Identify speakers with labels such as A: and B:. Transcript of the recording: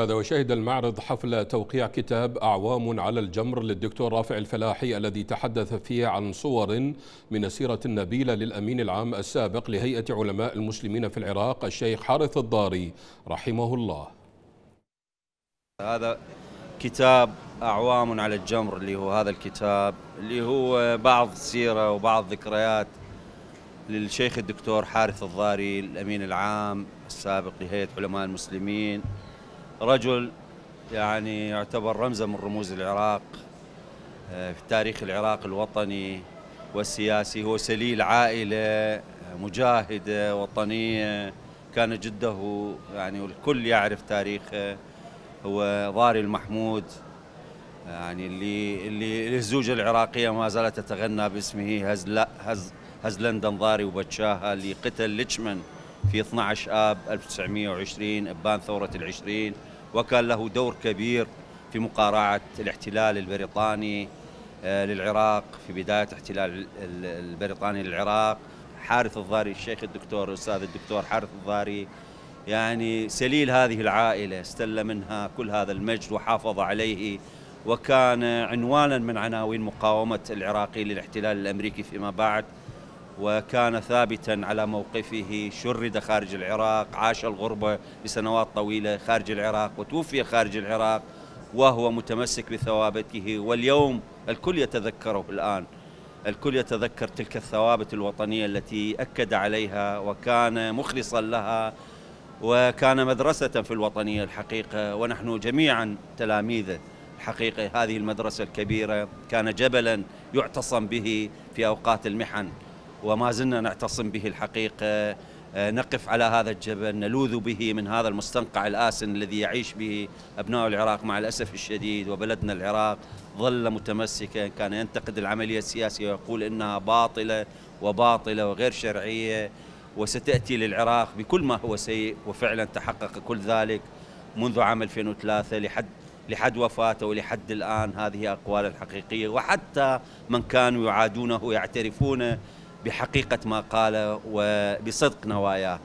A: هذا وشهد المعرض حفل توقيع كتاب أعوام على الجمر للدكتور رافع الفلاحي الذي تحدث فيه عن صور من السيرة النبيلة للأمين العام السابق لهيئة علماء المسلمين في العراق الشيخ حارث الضاري رحمه الله.
B: هذا كتاب أعوام على الجمر اللي هو هذا الكتاب اللي هو بعض سيرة وبعض ذكريات للشيخ الدكتور حارث الضاري الأمين العام السابق لهيئة علماء المسلمين. رجل يعني يعتبر رمزا من رموز العراق آه، في تاريخ العراق الوطني والسياسي. هو سليل عائلة مجاهدة وطنية كان جده يعني والكل يعرف تاريخه. هو ضاري المحمود يعني اللي اللي الزوجة العراقية ما زالت تتغنى باسمه. هز هز لندن ضاري وبتشاها اللي قتل ليتشمان في 12 آب 1920 أبان ثورة العشرين. وكان له دور كبير في مقارعة الاحتلال البريطاني آه، للعراق في بداية احتلال البريطاني للعراق. حارث الضاري الشيخ الدكتور الأستاذ الدكتور حارث الضاري. يعني سليل هذه العائلة استل منها كل هذا المجد وحافظ عليه. وكان عنوانا من عناوين مقاومة العراقي للاحتلال الأمريكي فيما بعد. وكان ثابتا على موقفه شرد خارج العراق عاش الغربة لسنوات طويلة خارج العراق وتوفي خارج العراق وهو متمسك بثوابته. واليوم الكل يتذكره الآن. الكل يتذكر تلك الثوابت الوطنية التي أكد عليها وكان مخلصا لها وكان مدرسة في الوطنية الحقيقة. ونحن جميعا تلاميذه الحقيقة. هذه المدرسة الكبيرة كان جبلا يعتصم به في أوقات المحن. وما زلنا نعتصم به الحقيقة. آه، نقف على هذا الجبل نلوذ به من هذا المستنقع الآسن الذي يعيش به أبناء العراق مع الأسف الشديد وبلدنا العراق. ظل متمسكا كان ينتقد العملية السياسية ويقول إنها باطلة وباطلة وغير شرعية وستأتي للعراق بكل ما هو سيء وفعلا تحقق كل ذلك منذ عام 2003 لحد لحد وفاته ولحد الآن. هذه أقوال الحقيقية وحتى من كانوا يعادونه يعترفون بحقيقة ما قال وبصدق نواياه.